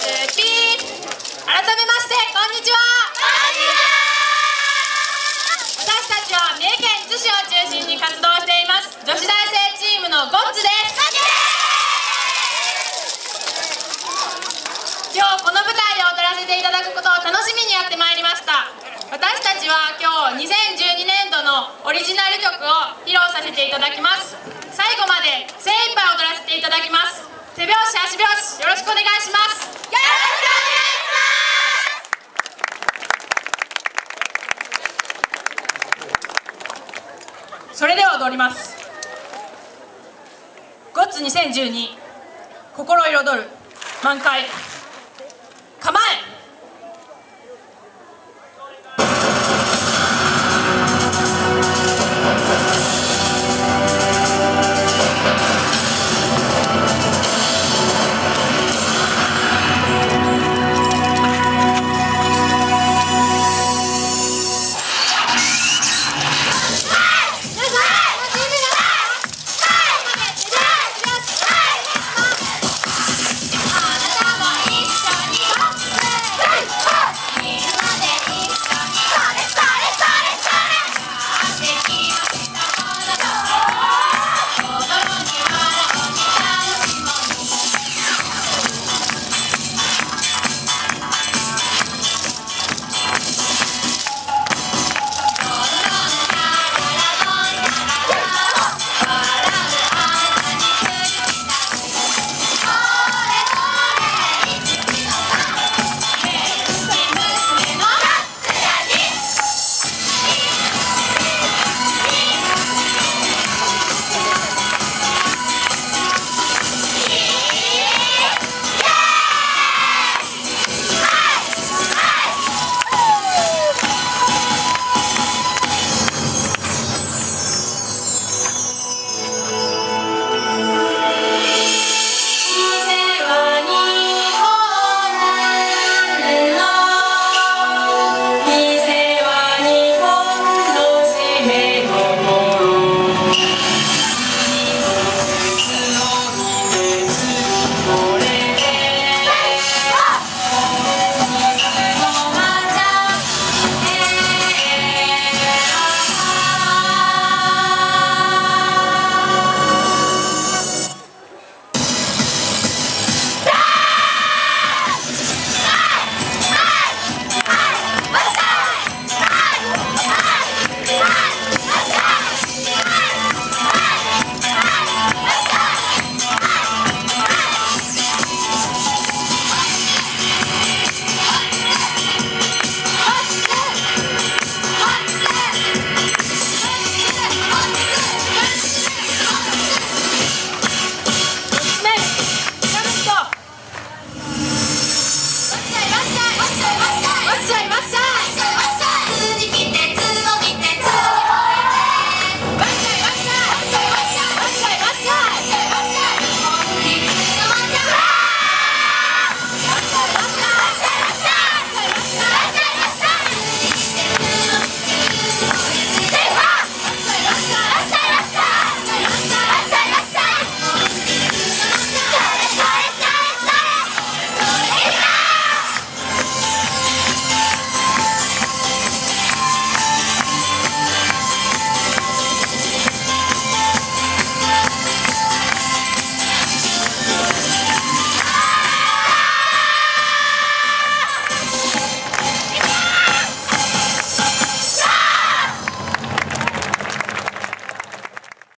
改めましてこんにちは。私たちは三重県津市を中心に活動しています。女子大生チームのゴッツです。今日この舞台で踊らせていただくことを楽しみにやってまいりました。私たちは今日2012年度のオリジナル曲を披露させていただきます。最後まで精一杯踊らせていただきます。手拍子足拍子よろしくお願いします。よろしくお願いします。それでは踊ります。ゴッツ2012心彩る満開。